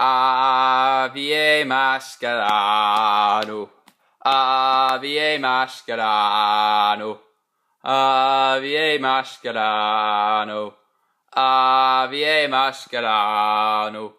Ave Mascherano, Ave Mascherano, Ave Mascherano, Ave Mascherano.